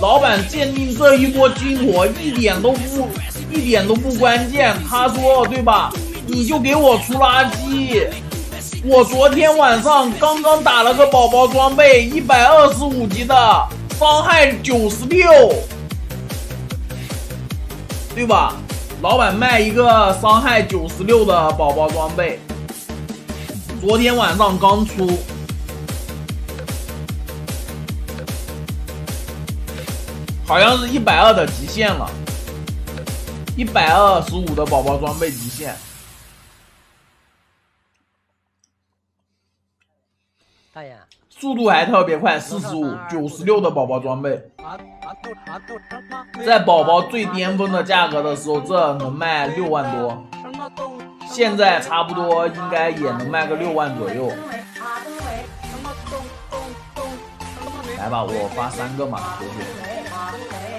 老板鉴定这一波军火一点都不一点都不关键，他说对吧？你就给我出垃圾。我昨天晚上刚刚打了个宝宝装备，一百二十五级的，伤害九十六，对吧？老板卖一个伤害九十六的宝宝装备，昨天晚上刚出，好像是一百二的极限了，一百二十五的宝宝装备极限。大爷速度还特别快，四十五、九十六的宝宝装备，在宝宝最巅峰的价格的时候，这能卖六万多。现在差不多应该也能卖个六万左右。来吧，我发三个嘛，谢谢。啊都给